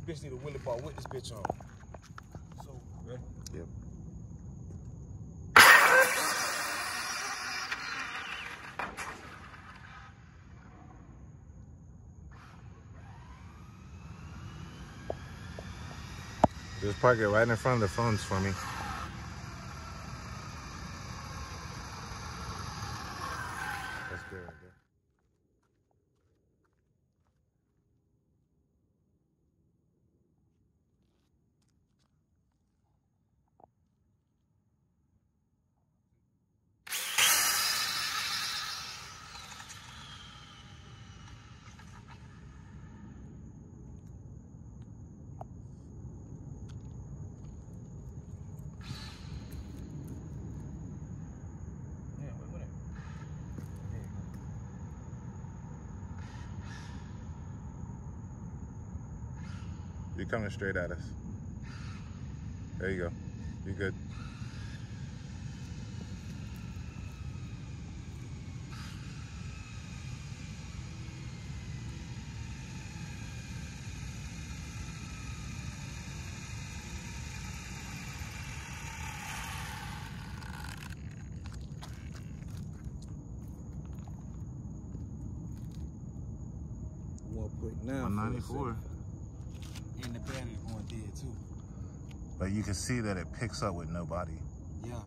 bitch need a wheelie bar with this bitch on. So, ready? Yep. Just park it right in front of the phones for me. That's good You're coming straight at us. There you go. You're good. One point nine. 194. And the battery going dead too. But you can see that it picks up with no body. Yeah.